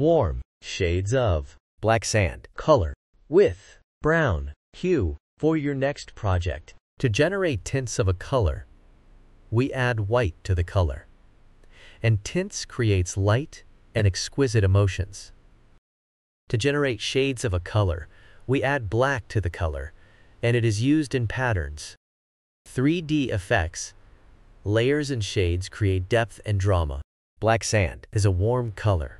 warm shades of black sand, color with brown hue for your next project. To generate tints of a color, we add white to the color. And tints creates light and exquisite emotions. To generate shades of a color, we add black to the color, and it is used in patterns. 3D effects, layers and shades create depth and drama. black sand, Is a warm color,